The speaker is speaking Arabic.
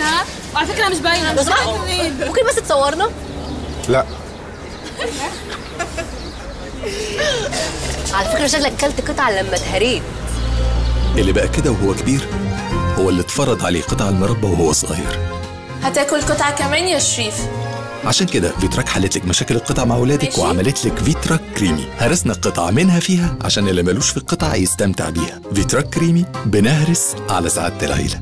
حاجة؟ وعلى فكرة مش باينة. مش منين يعني- ممكن بس تصورنا؟ لا. على فكرة شكلك كلت قطعة لما اتهريت اللي بقى كده وهو كبير هو اللي اتفرض عليه قطع المربى وهو صغير. هتاكل قطعة كمان يا شريف. عشان كده فيتراك حلت لك مشاكل القطع مع ولادك ماشي. وعملت لك فيتراك كريمي. هرسنا قطع منها فيها عشان اللي ملوش في القطع يستمتع بيها. فيتراك كريمي بنهرس على سعادة العيلة.